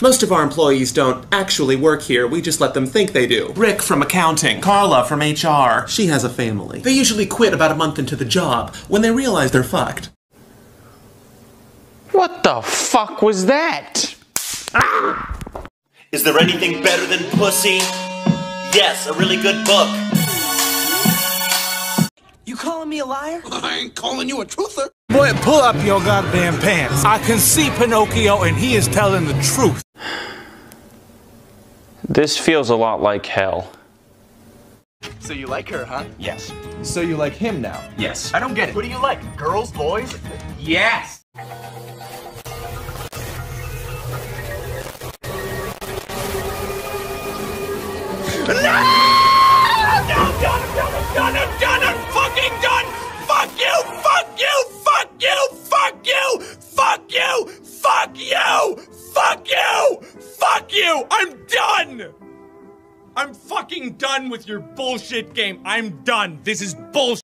Most of our employees don't actually work here, we just let them think they do. Rick from accounting, Carla from HR. She has a family. They usually quit about a month into the job when they realize they're fucked. What the fuck was that? Ah! Is there anything better than pussy? Yes, a really good book. You calling me a liar? I ain't calling you a truther. Boy, pull up your goddamn pants. I can see Pinocchio and he is telling the truth. This feels a lot like hell. So you like her, huh? Yes. So you like him now? Yes. I don't get it. What do you like? Girls, boys? Yes! I'm done, I'm done, I'm done, done, fucking done! Fuck you, fuck you, fuck you, fuck you, fuck you, fuck you, fuck you, fuck you! I'm done! I'm fucking done with your bullshit game. I'm done. This is bullshit.